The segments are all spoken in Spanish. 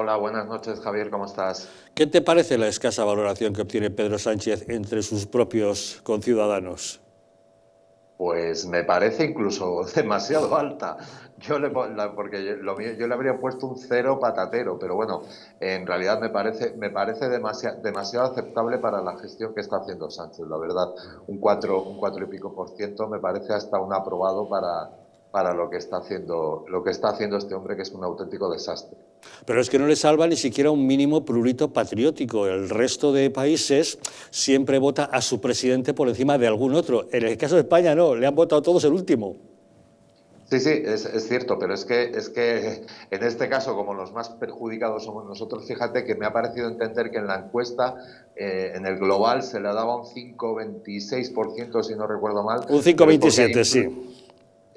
Hola, buenas noches, Javier, ¿cómo estás? ¿Qué te parece la escasa valoración que obtiene Pedro Sánchez entre sus propios conciudadanos? Pues me parece incluso demasiado alta. Yo le, porque yo, le habría puesto un cero patatero, pero bueno, en realidad me parece, me parece demasiado, demasiado aceptable para la gestión que está haciendo Sánchez, la verdad. Un cuatro, un cuatro y pico por ciento me parece hasta un aprobado para, para lo que está haciendo lo que está haciendo este hombre que es un auténtico desastre. Pero es que no le salva ni siquiera un mínimo prurito patriótico. El resto de países siempre vota a su presidente por encima de algún otro. En el caso de España no, le han votado todos el último. Sí, sí, es, cierto, pero es que, es que en este caso, como los más perjudicados somos nosotros, fíjate que me ha parecido entender que en la encuesta, eh, en el global, se le daba un 5,26%, si no recuerdo mal. Un 5,27, sí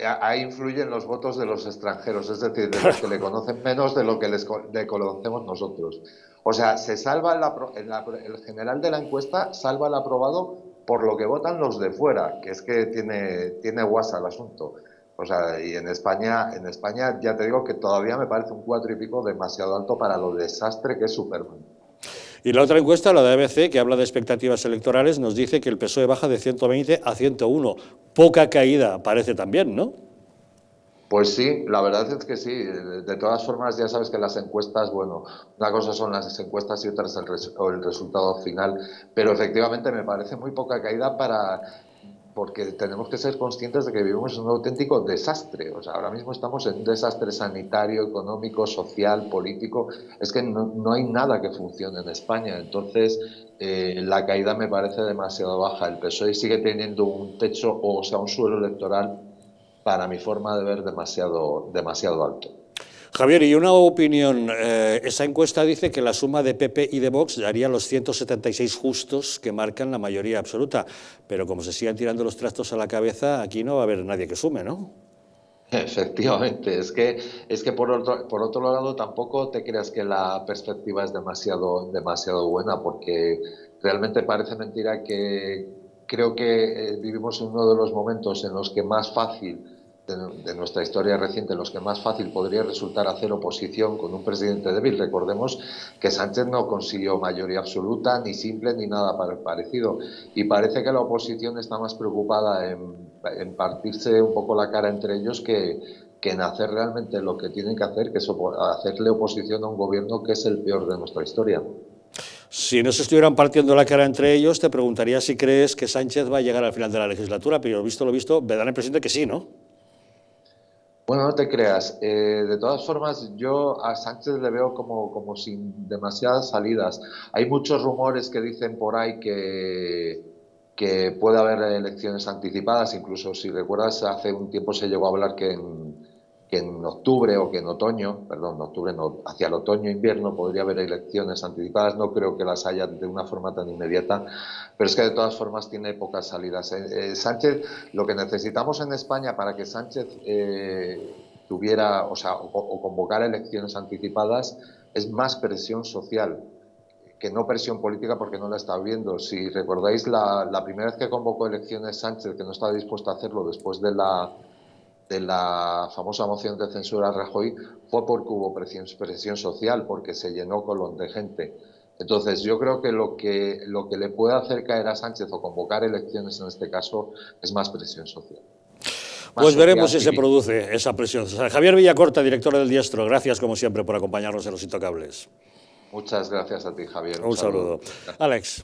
ahí influyen los votos de los extranjeros, es decir, de los que le conocen menos de lo que les le conocemos nosotros. O sea, se salva el general de la encuesta salva el aprobado por lo que votan los de fuera, que es que tiene, tiene guasa el asunto. O sea, y en España, en España ya te digo que todavía me parece un cuatro y pico demasiado alto para lo desastre que es Superman. Y la otra encuesta, la de ABC, que habla de expectativas electorales, nos dice que el PSOE baja de 120 a 101. Poca caída parece también, ¿no? Pues sí, la verdad es que sí. De todas formas, ya sabes que las encuestas, bueno, una cosa son las encuestas y otra es el, el resultado final, pero efectivamente me parece muy poca caída para porque tenemos que ser conscientes de que vivimos en un auténtico desastre. O sea, ahora mismo estamos en un desastre sanitario, económico, social, político. Es que no, hay nada que funcione en España. Entonces, eh, la caída me parece demasiado baja. El PSOE sigue teniendo un techo, o sea, un suelo electoral, para mi forma de ver, demasiado, demasiado alto. Javier, y una opinión. Eh, esa encuesta dice que la suma de PP y de Vox daría los 176 justos que marcan la mayoría absoluta. Pero como se sigan tirando los trastos a la cabeza, aquí no va a haber nadie que sume, ¿no? Efectivamente, es que, es que por, otro, lado tampoco te creas que la perspectiva es demasiado, demasiado buena, porque realmente parece mentira que creo que eh, vivimos en uno de los momentos en los que más fácil de, nuestra historia reciente los que más fácil podría resultar hacer oposición con un presidente débil. Recordemos que Sánchez no consiguió mayoría absoluta, ni simple, ni nada parecido. Y parece que la oposición está más preocupada en, partirse un poco la cara entre ellos que, en hacer realmente lo que tienen que hacer, que es hacerle oposición a un gobierno que es el peor de nuestra historia. Si no se estuvieran partiendo la cara entre ellos, te preguntaría si crees que Sánchez va a llegar al final de la legislatura, pero visto lo visto, me da la impresión de que sí, ¿no? Bueno, no te creas. Eh, de todas formas, yo a Sánchez le veo como, como sin demasiadas salidas. Hay muchos rumores que dicen por ahí que, que puede haber elecciones anticipadas. Incluso, si recuerdas, hace un tiempo se llegó a hablar que en, que en octubre o que en otoño, perdón, en octubre hacia el otoño-invierno podría haber elecciones anticipadas. No creo que las haya de una forma tan inmediata, pero es que de todas formas tiene pocas salidas. Eh, eh, Sánchez, lo que necesitamos en España para que Sánchez eh, tuviera, o sea, o, convocara elecciones anticipadas es más presión social que no presión política porque no la está viendo. Si recordáis la, la primera vez que convocó elecciones Sánchez, que no estaba dispuesto a hacerlo después de la de la famosa moción de censura a Rajoy fue porque hubo presión, presión social, porque se llenó Colón de gente. Entonces, yo creo que lo, que lo que le puede hacer caer a Sánchez o convocar elecciones en este caso es más presión social. pues veremos si se produce esa presión. Javier Villacorta, director del Diestro, gracias como siempre por acompañarnos en Los Intocables. Muchas gracias a ti, Javier. Un, saludo. Alex.